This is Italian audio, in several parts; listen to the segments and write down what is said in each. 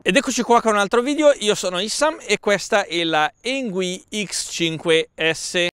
Ed eccoci qua con un altro video, io sono Issam e questa è la Engui X5S.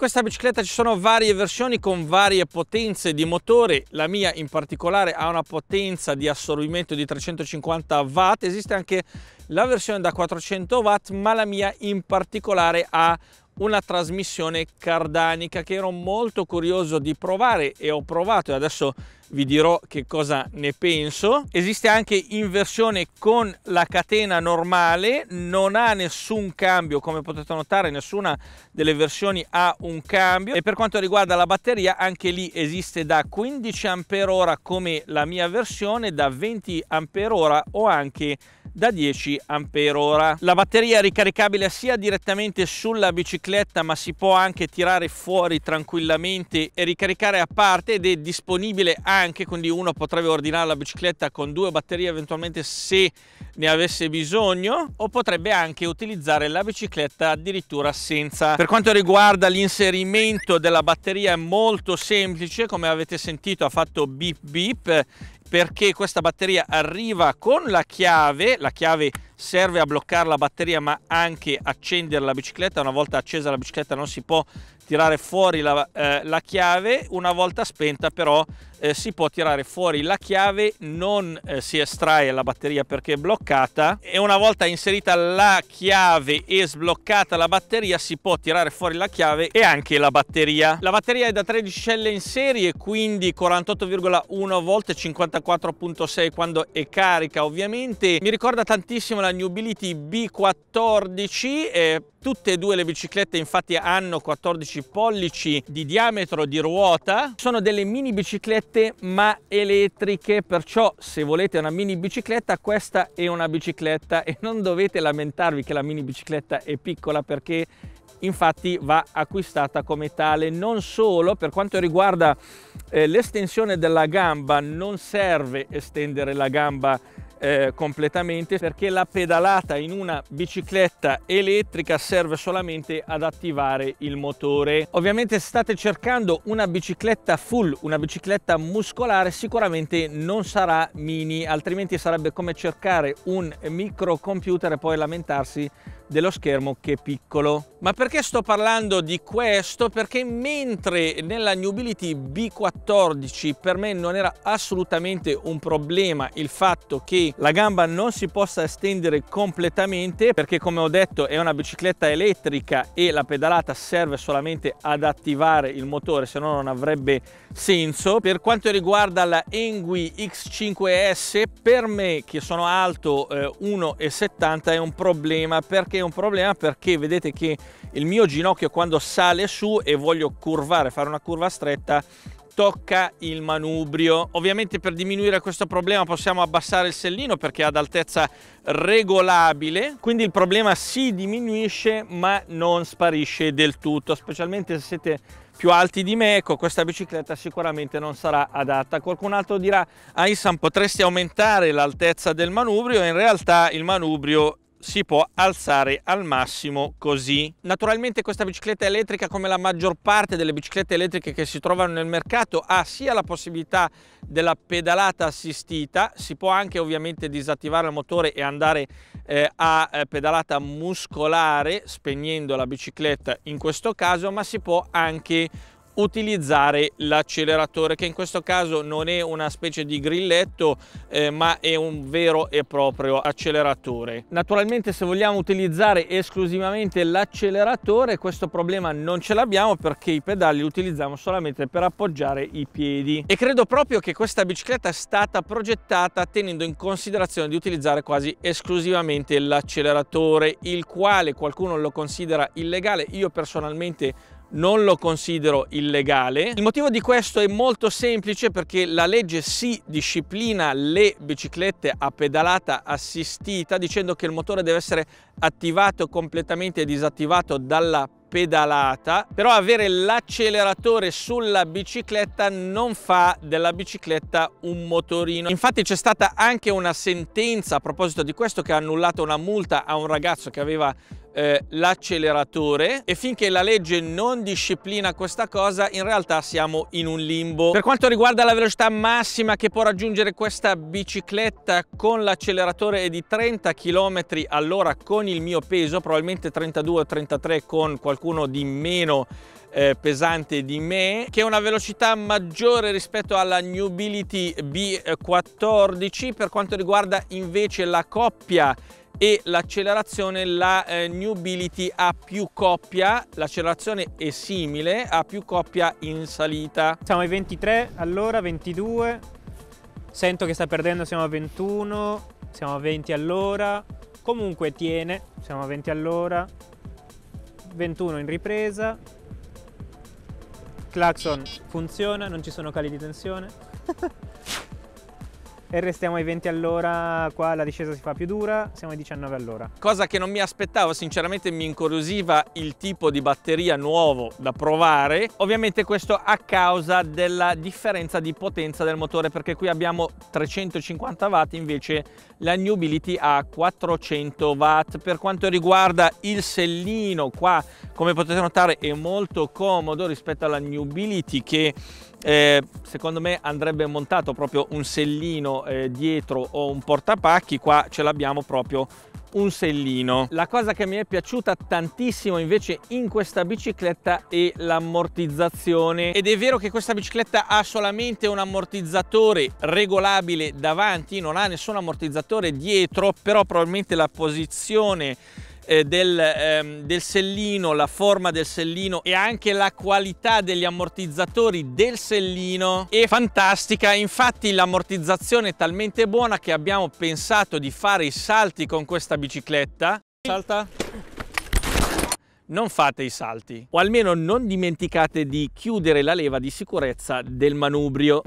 Questa bicicletta ci sono varie versioni con varie potenze di motore, la mia in particolare ha una potenza di assorbimento di 350 watt, esiste anche la versione da 400 watt ma la mia in particolare ha una trasmissione cardanica che ero molto curioso di provare e ho provato. E adesso vi dirò che cosa ne penso. Esiste anche in versione con la catena normale, non ha nessun cambio come potete notare, nessuna delle versioni ha un cambio. E per quanto riguarda la batteria anche lì esiste da 15 Ah come la mia versione, da 20 Ah o anche da 10 Ah. La batteria è ricaricabile sia direttamente sulla bicicletta ma si può anche tirare fuori tranquillamente e ricaricare a parte ed è disponibile anche, quindi uno potrebbe ordinare la bicicletta con due batterie eventualmente se ne avesse bisogno o potrebbe anche utilizzare la bicicletta addirittura senza. Per quanto riguarda l'inserimento della batteria è molto semplice, come avete sentito ha fatto beep beep perché questa batteria arriva con la chiave, la chiave serve a bloccare la batteria ma anche accendere la bicicletta, una volta accesa la bicicletta non si può tirare fuori la, eh, la chiave, una volta spenta però eh, si può tirare fuori la chiave, non eh, si estrae la batteria perché è bloccata e una volta inserita la chiave e sbloccata la batteria si può tirare fuori la chiave e anche la batteria. La batteria è da 13 celle in serie quindi 48,1 volt 54.6 quando è carica ovviamente. Mi ricorda tantissimo la Newbility B14 e Tutte e due le biciclette infatti hanno 14 pollici di diametro di ruota, sono delle mini biciclette ma elettriche, perciò se volete una mini bicicletta questa è una bicicletta. E non dovete lamentarvi che la mini bicicletta è piccola perché infatti va acquistata come tale. Non solo, per quanto riguarda eh, l'estensione della gamba non serve estendere la gamba eh, completamente perché la pedalata in una bicicletta elettrica serve solamente ad attivare il motore. Ovviamente se state cercando una bicicletta full, una bicicletta muscolare, sicuramente non sarà mini, altrimenti sarebbe come cercare un microcomputer e poi lamentarsi dello schermo che piccolo. Ma perché sto parlando di questo? Perché mentre nella Newbility B14 per me non era assolutamente un problema il fatto che la gamba non si possa estendere completamente perché come ho detto è una bicicletta elettrica e la pedalata serve solamente ad attivare il motore se no non avrebbe senso. Per quanto riguarda la Engui X5S per me che sono alto eh, 1,70 è un problema perché è un problema perché vedete che il mio ginocchio quando sale su e voglio curvare, fare una curva stretta, tocca il manubrio. Ovviamente per diminuire questo problema possiamo abbassare il sellino perché è ad altezza regolabile, quindi il problema si diminuisce ma non sparisce del tutto, specialmente se siete più alti di me, ecco questa bicicletta sicuramente non sarà adatta. Qualcun altro dirà, Aisan potresti aumentare l'altezza del manubrio, in realtà il manubrio si può alzare al massimo così. Naturalmente questa bicicletta elettrica come la maggior parte delle biciclette elettriche che si trovano nel mercato ha sia la possibilità della pedalata assistita, si può anche ovviamente disattivare il motore e andare eh, a eh, pedalata muscolare spegnendo la bicicletta in questo caso, ma si può anche utilizzare l'acceleratore che in questo caso non è una specie di grilletto eh, ma è un vero e proprio acceleratore. Naturalmente se vogliamo utilizzare esclusivamente l'acceleratore questo problema non ce l'abbiamo perché i pedali li utilizziamo solamente per appoggiare i piedi e credo proprio che questa bicicletta è stata progettata tenendo in considerazione di utilizzare quasi esclusivamente l'acceleratore il quale qualcuno lo considera illegale io personalmente non lo considero illegale. Il motivo di questo è molto semplice perché la legge si disciplina le biciclette a pedalata assistita dicendo che il motore deve essere attivato completamente e disattivato dalla pedalata però avere l'acceleratore sulla bicicletta non fa della bicicletta un motorino infatti c'è stata anche una sentenza a proposito di questo che ha annullato una multa a un ragazzo che aveva eh, l'acceleratore e finché la legge non disciplina questa cosa in realtà siamo in un limbo. Per quanto riguarda la velocità massima che può raggiungere questa bicicletta con l'acceleratore è di 30 km all'ora con il mio peso, probabilmente 32 o 33 con qualcuno di meno eh, pesante di me che è una velocità maggiore rispetto alla Newbility B14 per quanto riguarda invece la coppia e l'accelerazione la eh, Newbility ha più coppia, l'accelerazione è simile, ha più coppia in salita. Siamo ai 23, allora 22, sento che sta perdendo, siamo a 21, siamo a 20 all'ora, comunque tiene, siamo a 20 all'ora, 21 in ripresa, clacson funziona, non ci sono cali di tensione. e restiamo ai 20 all'ora, qua la discesa si fa più dura, siamo ai 19 all'ora. Cosa che non mi aspettavo, sinceramente mi incuriosiva il tipo di batteria nuovo da provare, ovviamente questo a causa della differenza di potenza del motore perché qui abbiamo 350 watt invece la Newbility ha 400 watt. Per quanto riguarda il sellino qua come potete notare è molto comodo rispetto alla Newbility che eh, secondo me andrebbe montato proprio un sellino eh, dietro o un portapacchi. Qua ce l'abbiamo proprio un sellino. La cosa che mi è piaciuta tantissimo invece in questa bicicletta è l'ammortizzazione. Ed è vero che questa bicicletta ha solamente un ammortizzatore regolabile davanti non ha nessun ammortizzatore dietro però probabilmente la posizione eh, del, ehm, del sellino, la forma del sellino e anche la qualità degli ammortizzatori del sellino è fantastica. Infatti l'ammortizzazione è talmente buona che abbiamo pensato di fare i salti con questa bicicletta. Salta non fate i salti o almeno non dimenticate di chiudere la leva di sicurezza del manubrio.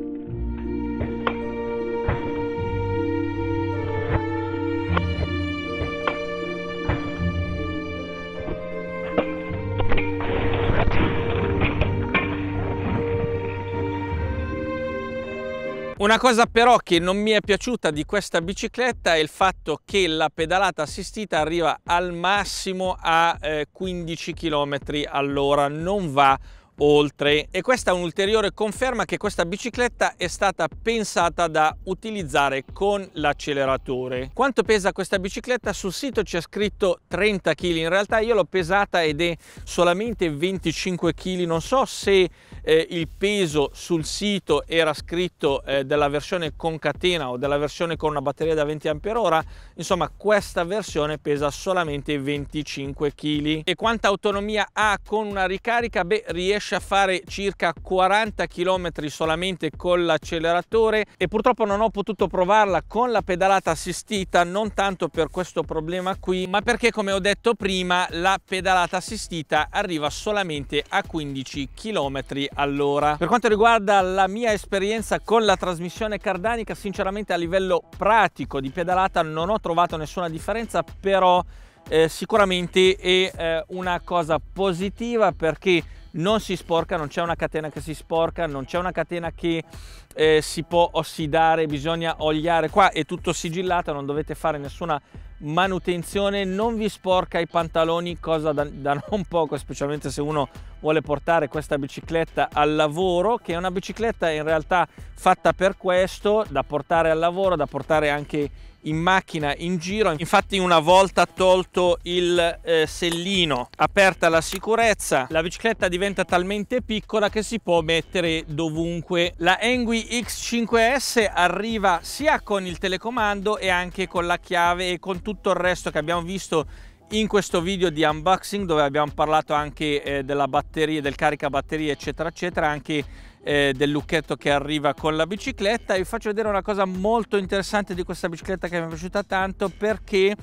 Una cosa però che non mi è piaciuta di questa bicicletta è il fatto che la pedalata assistita arriva al massimo a eh, 15 km all'ora, non va oltre. E questa è un'ulteriore conferma che questa bicicletta è stata pensata da utilizzare con l'acceleratore. Quanto pesa questa bicicletta? Sul sito c'è scritto 30 kg in realtà io l'ho pesata ed è solamente 25 kg non so se eh, il peso sul sito era scritto eh, della versione con catena o della versione con una batteria da 20 Ah insomma questa versione pesa solamente 25 kg e quanta autonomia ha con una ricarica? Beh riesce a fare circa 40 km solamente con l'acceleratore. E purtroppo non ho potuto provarla con la pedalata assistita non tanto per questo problema qui ma perché come ho detto prima la pedalata assistita arriva solamente a 15 km all'ora. Per quanto riguarda la mia esperienza con la trasmissione cardanica, sinceramente a livello pratico di pedalata non ho trovato nessuna differenza, però eh, sicuramente è eh, una cosa positiva perché non si sporca, non c'è una catena che si sporca, non c'è una catena che eh, si può ossidare, bisogna oliare. Qua è tutto sigillato, non dovete fare nessuna manutenzione, non vi sporca i pantaloni, cosa da, da non poco, specialmente se uno vuole portare questa bicicletta al lavoro, che è una bicicletta in realtà fatta per questo, da portare al lavoro, da portare anche in macchina in giro. Infatti una volta tolto il eh, sellino aperta la sicurezza la bicicletta diventa talmente piccola che si può mettere dovunque. La Engui X5S arriva sia con il telecomando e anche con la chiave e con tutto il resto che abbiamo visto in questo video di unboxing dove abbiamo parlato anche eh, della batteria del caricabatterie eccetera eccetera anche eh, del lucchetto che arriva con la bicicletta. Vi faccio vedere una cosa molto interessante di questa bicicletta che mi è piaciuta tanto perché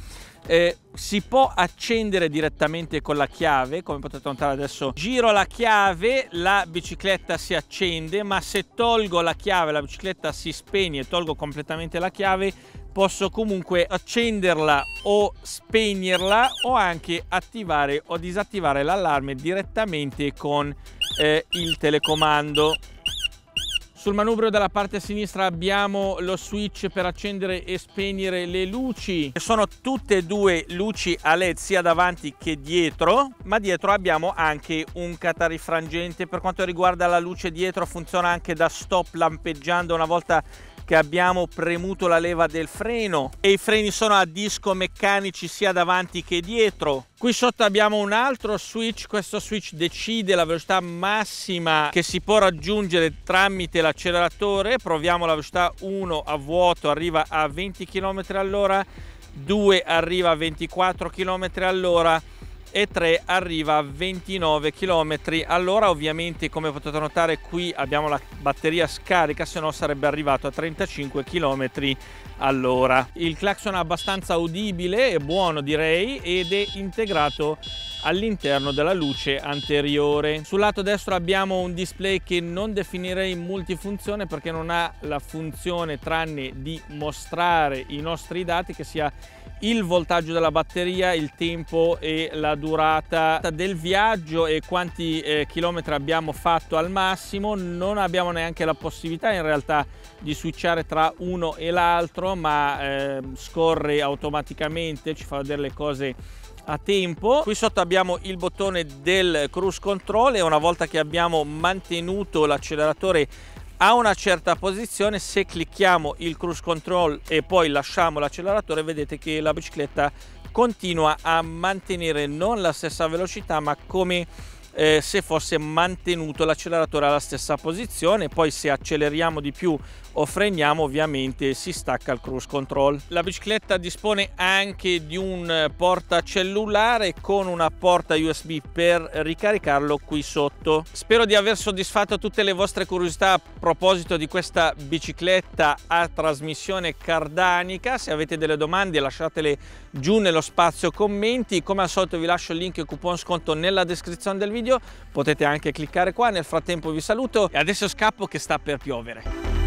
eh, si può accendere direttamente con la chiave come potete notare adesso. Giro la chiave la bicicletta si accende ma se tolgo la chiave la bicicletta si spegne tolgo completamente la chiave posso comunque accenderla o spegnerla o anche attivare o disattivare l'allarme direttamente con eh, il telecomando sul manubrio della parte sinistra abbiamo lo switch per accendere e spegnere le luci. Sono tutte e due luci a LED sia davanti che dietro, ma dietro abbiamo anche un catarifrangente. Per quanto riguarda la luce dietro funziona anche da stop lampeggiando una volta che abbiamo premuto la leva del freno. E i freni sono a disco meccanici sia davanti che dietro. Qui sotto abbiamo un altro switch, questo switch decide la velocità massima che si può raggiungere tramite l'acceleratore, proviamo la velocità 1 a vuoto, arriva a 20 km all'ora, 2 arriva a 24 km all'ora e 3 arriva a 29 km allora ovviamente come potete notare qui abbiamo la batteria scarica se no sarebbe arrivato a 35 km all'ora. Il clacson è abbastanza udibile e buono direi ed è integrato all'interno della luce anteriore. Sul lato destro abbiamo un display che non definirei multifunzione perché non ha la funzione tranne di mostrare i nostri dati che sia il voltaggio della batteria, il tempo e la durata del viaggio e quanti eh, chilometri abbiamo fatto al massimo. Non abbiamo neanche la possibilità in realtà di switchare tra uno e l'altro, ma eh, scorre automaticamente, ci fa vedere le cose a tempo. Qui sotto abbiamo il bottone del cruise control e una volta che abbiamo mantenuto l'acceleratore a una certa posizione se clicchiamo il cruise control e poi lasciamo l'acceleratore vedete che la bicicletta continua a mantenere non la stessa velocità ma come eh, se fosse mantenuto l'acceleratore alla stessa posizione poi se acceleriamo di più o freniamo ovviamente si stacca il cruise control. La bicicletta dispone anche di un porta cellulare con una porta usb per ricaricarlo qui sotto. Spero di aver soddisfatto tutte le vostre curiosità a proposito di questa bicicletta a trasmissione cardanica. Se avete delle domande lasciatele giù nello spazio commenti. Come al solito vi lascio il link e coupon sconto nella descrizione del video potete anche cliccare qua nel frattempo vi saluto e adesso scappo che sta per piovere